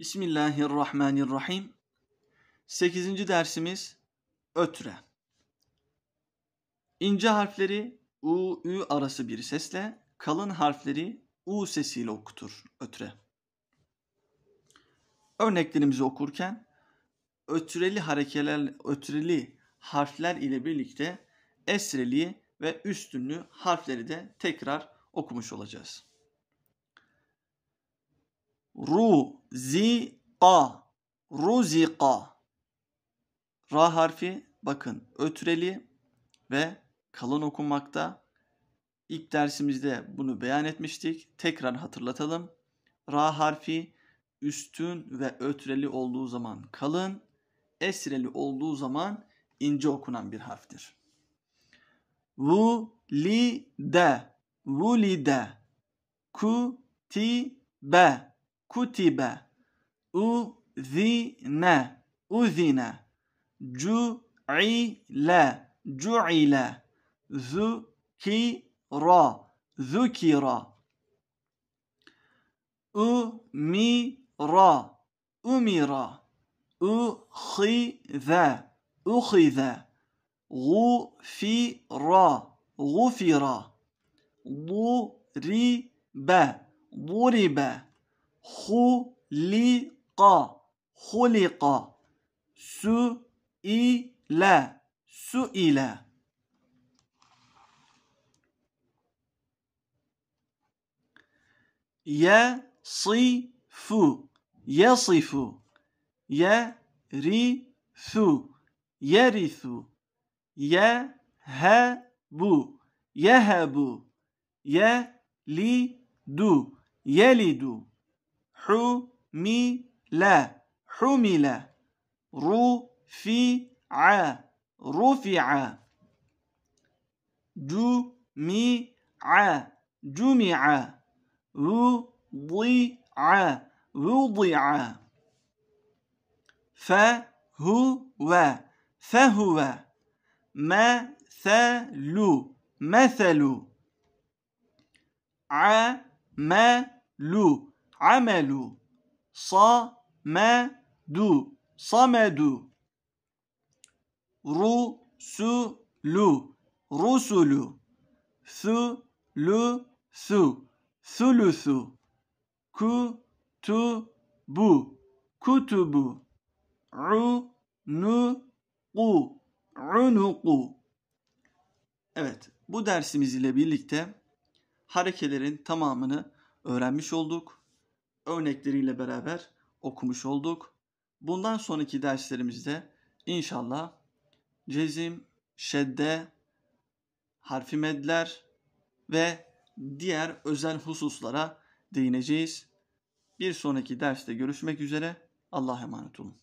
Bismillahirrahmanirrahim. 8. dersimiz ötre. İnce harfleri u, ü arası bir sesle, kalın harfleri u sesiyle okutur ötre. Örneklerimizi okurken ötreli harekeler, ötreli harfler ile birlikte esreli ve üstünlü harfleri de tekrar okumuş olacağız. Ruziqa. Ruziqa. Ra harfi bakın ötreli ve kalın okunmakta. İlk dersimizde bunu beyan etmiştik. Tekrar hatırlatalım. Ra harfi üstün ve ötreli olduğu zaman kalın, esreli olduğu zaman ince okunan bir harftir. Vulide, vulide, kutibe, كتب. أذن. أذن. جعل. جعل. ذكر. ذكر. أمر. أمر. أخذ. أخذ. غفر. غفر. ضرب. ضرب. خلق خلق سئل سئل. يصف يصف يرث يرث يهب يهب يلد يلد. حمل حمل رفع رفع جمع جمع وضع وضع فهو فهو مثل مثل عمل amelu sa me du samedu. Ru su lu rusulu su lu su sulusu ku tu bu kutubu. U nu ku unuku Evet bu dersimiz ile birlikte harekelerin tamamını öğrenmiş olduk örnekleriyle beraber okumuş olduk. Bundan sonraki derslerimizde inşallah cezim, şedde, harfi medler ve diğer özel hususlara değineceğiz. Bir sonraki derste görüşmek üzere. Allah'a emanet olun.